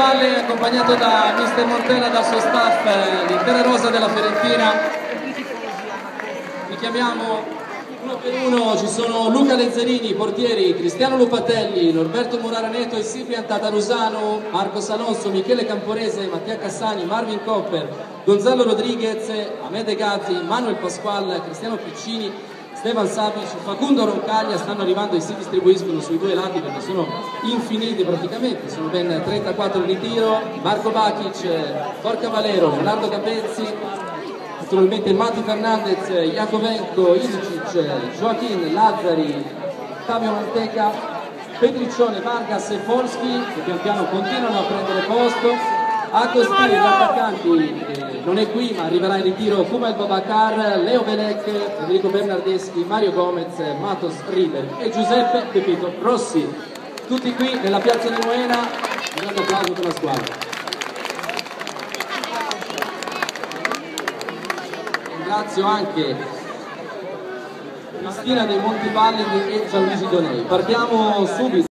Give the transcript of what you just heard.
Valli accompagnato da mister Montella dal suo staff, eh, l'intera rosa della Fiorentina. Vi chiamiamo uno per uno, ci sono Luca Lezzerini, portieri, Cristiano Lupatelli, Norberto Muraraneto e Silvia Tatarusano, Marco Sanosso, Michele Camporese, Mattia Cassani, Marvin Copper, Gonzalo Rodriguez, Amede Gazzi, Manuel Pasquale, Cristiano Piccini, Stefan Savic, Facundo Roncaglia stanno arrivando e si distribuiscono sui due lati perché sono infiniti praticamente, sono ben 34 in ritiro, Marco Bakic, Forca Valero, Leonardo Capezzi, naturalmente Mati Fernandez, Jacovenko, Ilicic, Joaquin, Lazzari, Tavio Manteca, Petriccione, Vargas e Forsky che pian piano continuano a prendere posto. Agostini, gli attaccanti, eh, non è qui ma arriverà in ritiro Kumel Babacar, Leo Belec, Federico Bernardeschi, Mario Gomez, Matos River e Giuseppe Pepito Rossi. Tutti qui nella piazza di Moena, un grande applauso per la squadra. Ringrazio anche Cristina dei Monti Palli e Gianluigi Donei. Partiamo subito.